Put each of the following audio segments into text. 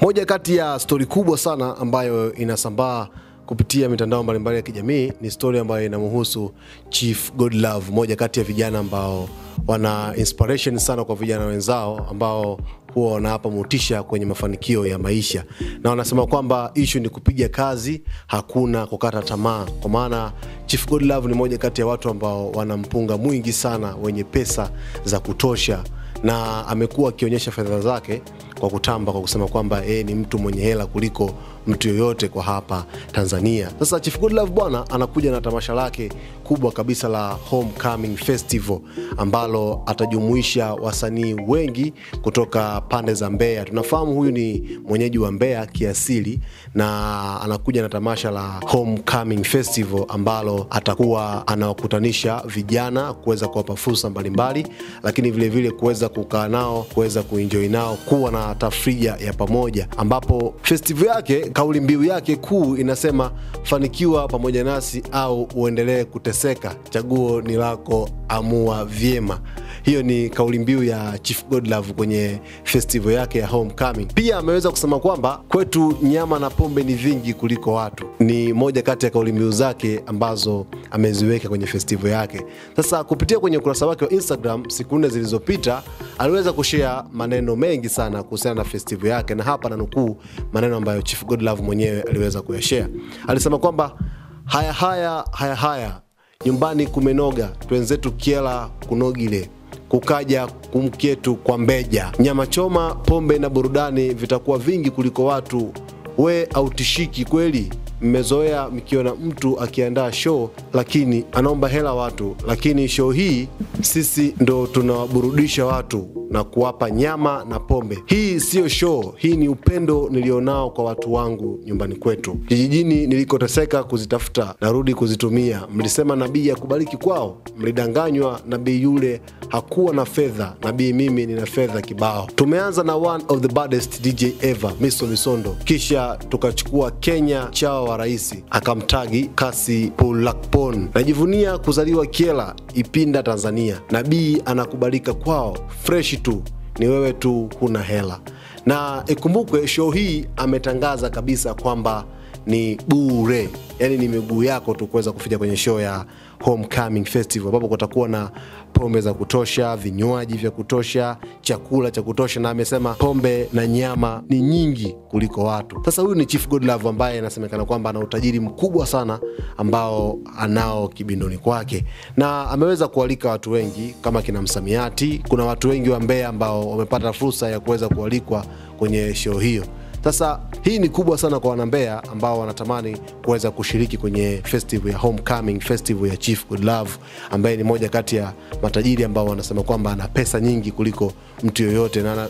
Moja kati ya stori kubwa sana ambayo inasambaa kupitia mitandao mbalimbali ya kijamii ni stori ambayo inamhusu Chief Godlove, moja kati ya vijana ambao wana inspiration sana kwa vijana wenzao ambao huwa wanawapa motisha kwenye mafanikio ya maisha, na wanasema kwamba ishu ni kupiga kazi, hakuna kukata tamaa, kwa maana Chief Godlove ni moja kati ya watu ambao wana mpunga mwingi sana wenye pesa za kutosha na amekuwa akionyesha fedha zake kwa kutamba kwa kusema kwamba yeye ni mtu mwenye hela kuliko mtu yoyote kwa hapa Tanzania. Sasa Chief Godlove bwana anakuja na tamasha lake kubwa kabisa la Homecoming Festival ambalo atajumuisha wasanii wengi kutoka pande za Mbeya. Tunafahamu huyu ni mwenyeji wa Mbeya kiasili na anakuja na tamasha la Homecoming Festival ambalo atakuwa anawakutanisha vijana kuweza kuwapa fursa mbalimbali, lakini vilevile kuweza kukaa nao, kuweza kuenjoy nao, kuwa na tafrija ya pamoja, ambapo festival yake kauli mbiu yake kuu inasema fanikiwa pamoja nasi au uendelee kuteseka, chaguo ni lako, amua vyema. Hiyo ni kauli mbiu ya Chief Godlove kwenye festival yake ya Homecoming. Pia ameweza kusema kwamba kwetu nyama na pombe ni vingi kuliko watu, ni moja kati ya kauli mbiu zake ambazo ameziweka kwenye festival yake. Sasa kupitia kwenye ukurasa wake wa Instagram siku nne zilizopita, aliweza kushea maneno mengi sana kuhusiana na festival yake, na hapa nanukuu maneno ambayo Chief Godlove mwenyewe aliweza kuyashea Alisema kwamba haya haya haya haya, nyumbani kumenoga, twenzetu kiela kunogile kukaja kumketu kwa mbeja, nyama choma, pombe na burudani vitakuwa vingi kuliko watu. We autishiki kweli? Mmezoea mkiona mtu akiandaa show lakini anaomba hela watu, lakini show hii sisi ndo tunawaburudisha watu na kuwapa nyama na pombe. Hii siyo show, hii ni upendo nilionao kwa watu wangu nyumbani kwetu, kijijini nilikoteseka kuzitafuta, narudi kuzitumia. Mlisema nabii akubariki kwao, mlidanganywa. Nabii yule hakuwa na fedha, nabii mimi nina fedha kibao. Tumeanza na one of the baddest DJ ever, Miso Misondo, kisha tukachukua Kenya chao wa rais akamtagi Kasi Pulakpon. Najivunia kuzaliwa Kiela, Ipinda, Tanzania. Nabii anakubalika kwao, freshi tu, ni wewe tu huna hela. Na ikumbukwe show hii ametangaza kabisa kwamba ni bure, yani ni miguu yako tu kuweza kufika kwenye show ya Homecoming Festival ambapo kutakuwa na pombe za kutosha, vinywaji vya kutosha, chakula cha kutosha, na amesema pombe na nyama ni nyingi kuliko watu. Sasa huyu ni Chief Godlove ambaye anasemekana kwamba ana utajiri mkubwa sana ambao anao kibindoni kwake, na ameweza kualika watu wengi kama kina msamiati. Kuna watu wengi wa Mbeya ambao wamepata fursa ya kuweza kualikwa kwenye show hiyo. Sasa hii ni kubwa sana kwa wanambea ambao wanatamani kuweza kushiriki kwenye festival ya Homecoming Festival ya Chief Godlove ambaye ni moja kati ya matajiri ambao wanasema kwamba ana pesa nyingi kuliko mtu yoyote na,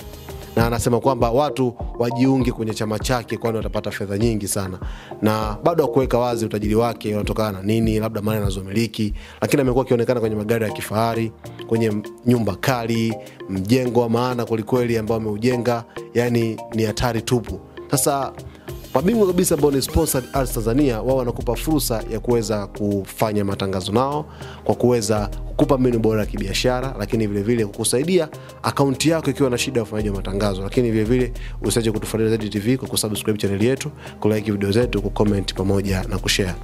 na anasema kwamba watu wajiunge kwenye chama chake, kwani watapata fedha nyingi sana, na bado hakuweka wazi utajiri wake unatokana na nini, labda mali anazomiliki, lakini amekuwa akionekana kwenye magari ya kifahari, kwenye nyumba kali, mjengo wa maana kwelikweli ambao ameujenga, yani ni hatari tupu. Sasa mabingwa kabisa ambao ni Sponsored Ads Tanzania, wao wanakupa fursa ya kuweza kufanya matangazo nao kwa kuweza kukupa mbinu bora ya kibiashara, lakini vilevile kukusaidia akaunti yako ikiwa na shida ya ufanyaji wa matangazo. Lakini vilevile usiache kutufuatilia ZTV kwa kusubscribe chaneli yetu, kulike video zetu, kucomment pamoja na kushare.